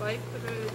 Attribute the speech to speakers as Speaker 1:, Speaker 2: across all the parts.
Speaker 1: 와이프를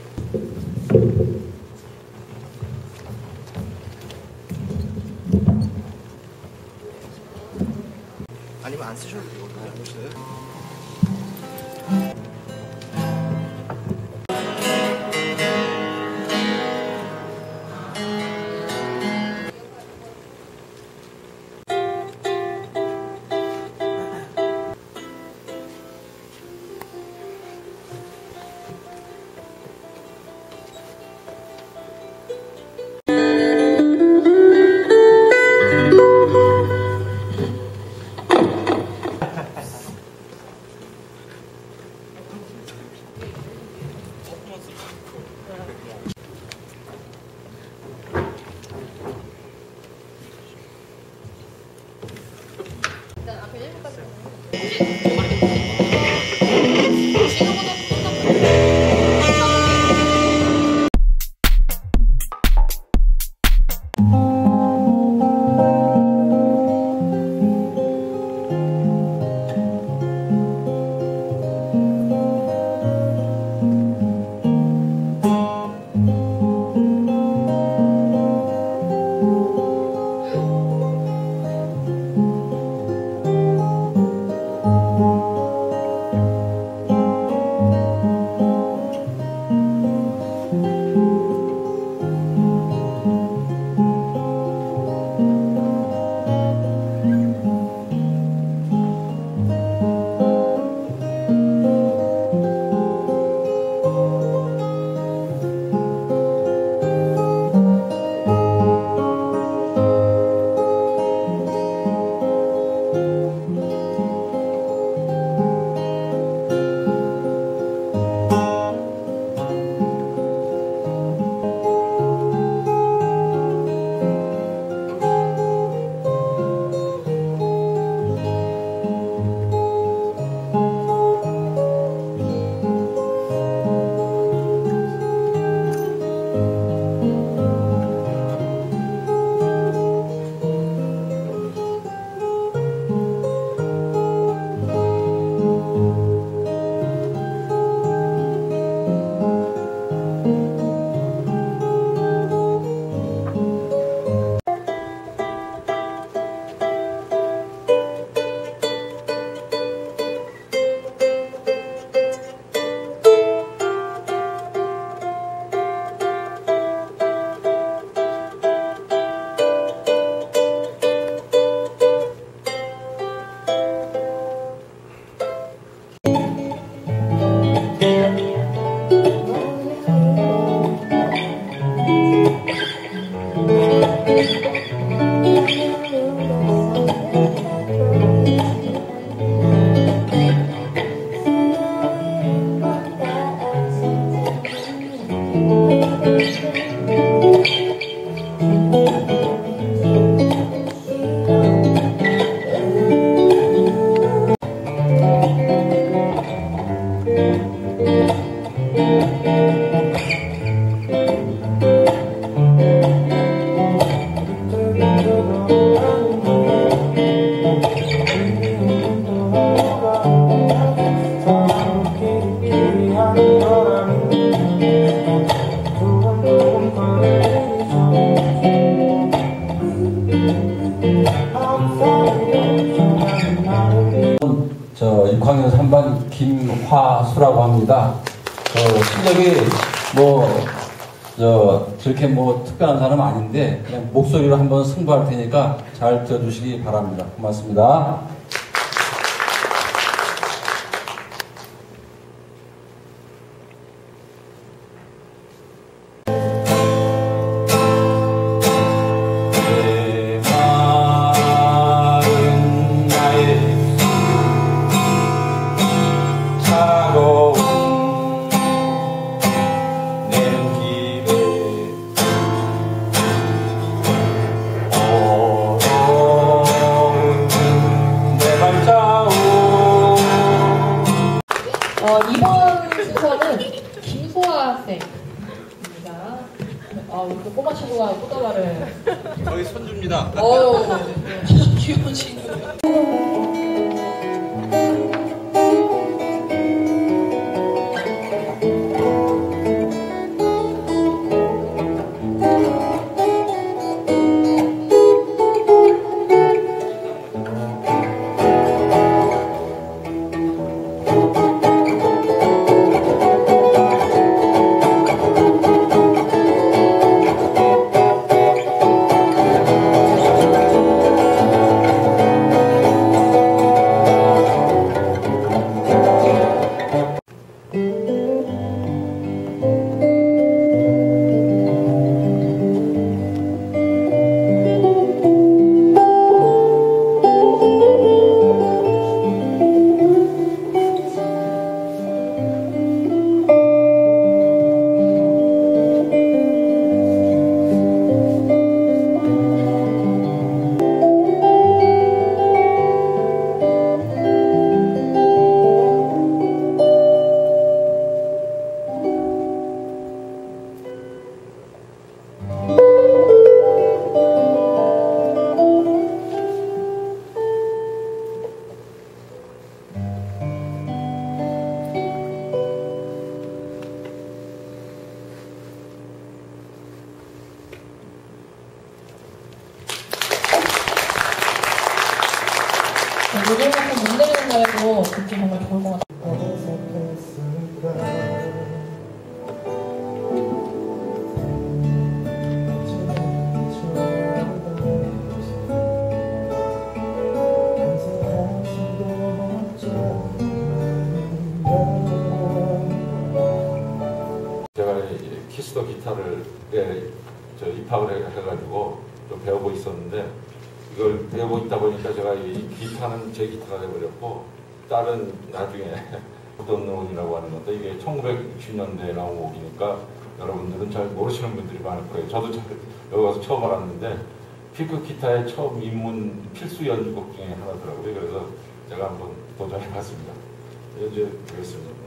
Speaker 2: 김화수라고 합니다. 어, 실력이 뭐, 저, 그렇게 뭐 특별한 사람 아닌데, 그냥 목소리로 한번 승부할 테니까 잘 들어주시기 바랍니다. 고맙습니다.
Speaker 3: 저 입학을 해- 해가지고 좀 배우고 있었는데 이걸 배우고 있다 보니까 제가 이 기타는 제 기타가 돼버렸고 다른 나중에 굿던론이라고 하는 것도 이게 1960년대에 나온 곡이니까 여러분들은 잘 모르시는 분들이 많을 거예요. 저도 잘 여기 와서 처음 알았는데 피크 기타의 처음 입문 필수 연주곡 중에 하나더라고요. 그래서 제가 한번 도전해봤습니다. 연주해 보겠습니다.